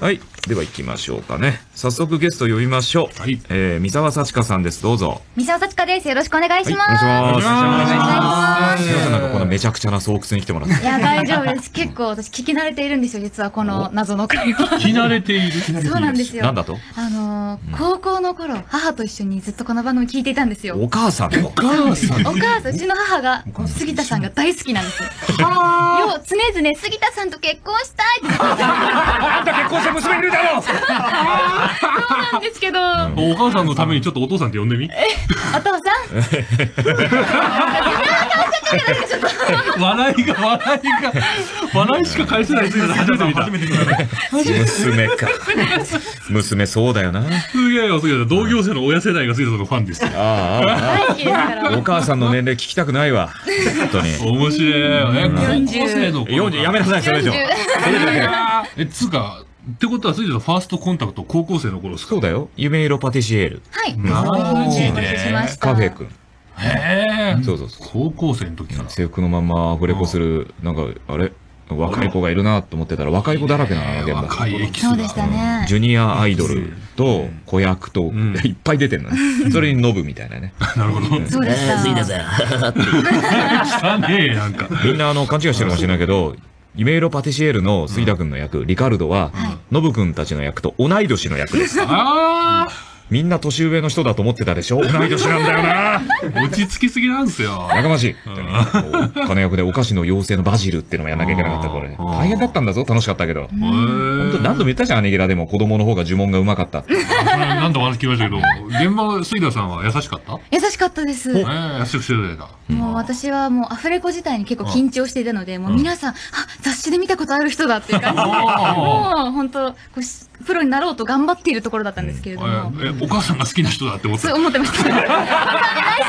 はい。では行きましょうかね。早速ゲスト呼びましょう。はいえー、三沢幸香さんです。どうぞ。三沢幸香です。よろしくお願いします。はい、お願いします。お願いします皆さんなんかこのめちゃくちゃな巣窟に来てもらって。いや、大丈夫です。結構私聞き慣れているんですよ、実はこの謎の会話。聞き慣れている。そうなんですよ。なんだと？あのー、高校の頃、母と一緒にずっとこの番組聞いていたんですよ。お母さんと？お母さん。お母さん、うちの母が、杉田さんが大好きなんですよ。よう、常々杉田さんと結婚したいって娘いるだろそうなんですけど、お母さんのためにちょっとお父さんって呼んでみ？お父さん？笑いが、笑いが、笑いしか返せない姿初めて見た。初めて見た。娘か。娘そうだよな。すげえよ、すげえよ。同業生の親世代が杉田さんのファンですよ。ああ。お母さんの年齢聞きたくないわ。本当に。面白いよね。うん高校生の頃40やめなさい、それ以上。え、つうか、ってことは、杉田さん、ファーストコンタクト高校生の頃ですか？そうだよ。夢色パティシエール。はい。マジでカフェ君。へえ。そうそうそう。高校生の時から。制服のまんまアフレコする、なんか、あれ？若い子がいるなと思ってたら、若い子だらけなの、現場。若いエキスがそうでしたね。ジュニアアイドルと子役と、んいっぱい出てるのね。それにノブみたいなね。なるほど。そうでした。汚ねえ、なんか。みんなあの、勘違いしてるかもしれないけど、夢色パティシエールの杉田君の役、リカルドは、ノブ君たちの役と同い年の役です。あみんな年上の人だと思ってたでしょ？同い年なんだよなあ落ち着きすぎなんですよ。やかましい金役でお菓子の妖精のバジルっていうのもやんなきゃいけなかった、これ。うん大変だったんだぞ、楽しかったけど。本本当何度も言ったじゃん、アネギラでも子供の方が呪文がうまかったって。何度も話聞きましたけど、現場、杉田さんは優しかった？優しかったです。ええ、優しくしてた。もう私はもうアフレコ自体に結構緊張していたので、もう皆さん、あ、雑誌で見たことある人だっていう感じで、もう本当こうしプロになろうと頑張っているところだったんですけれども、え、えお母さんが好きな人だって思ってた？そう思ってました。わかんない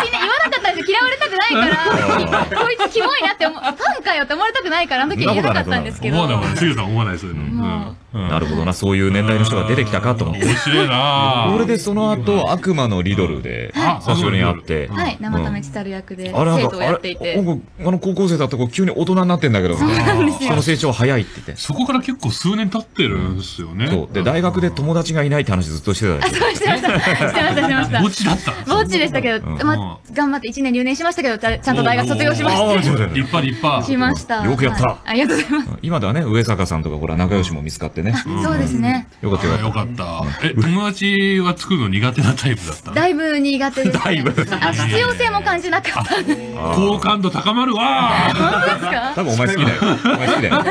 しね、言わなかったんですよ。嫌われたくないから、こいつキモいなって思う、ファンかよって思われたくないから、あの時は言えなかったんですけど。思わないもん。杉田さん思わない、そういうの。もうんなるほどな、そういう年代の人が出てきたかと思って。面白いな俺でその後、悪魔のリドルで、あ久しぶりに会って、はい、生為ちたる役であれなんか、生徒をやあっていてあの高校生だった子急に大人になってんだけど、その成長早いって言って。そこから結構数年経ってるんですよね。そう。で、大学で友達がいないって話ずっとしてた。そうしてました。してました、してましたぼ。っちだった。ぼっちでしたけど、うんま、頑張って1年留年しましたけど、ちゃんと大学卒業しまああ、しそうだよ立派立派。て。しました。よくやったはいありがとうございます。今ではね、上坂さんとかほら、仲良しも見つかってね。そうですね。よかったよかっよかった。え、友達は作るの苦手なタイプだった？だいぶ苦手です。だいぶあ、必要性も感じなかった。好感度高まるわ本当ですた。か？多分お前好きだよ。お前好きだよ。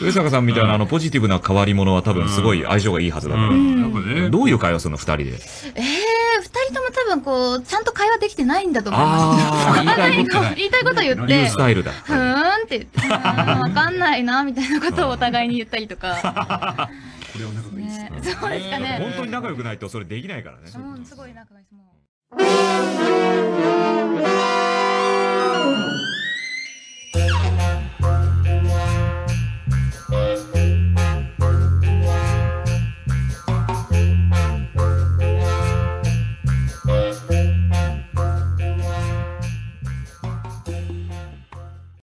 上坂さんみたいなあの、ポジティブな変わり者は多分すごい相性がいいはずだから。うん。やっぱね。どういう会話するの？二人で。ええー、二人とも多分こう、ちゃんと会話できてないんだと思います。ああ、言いたいことお互言いたいこと言って、言うスタイルだ。ふーんって言って、わかんないな、みたいなことをお互いに言ったりとか。ね、そうですかね。本当に仲良くないとそれできないからね。うん、すごい仲がいいです。もう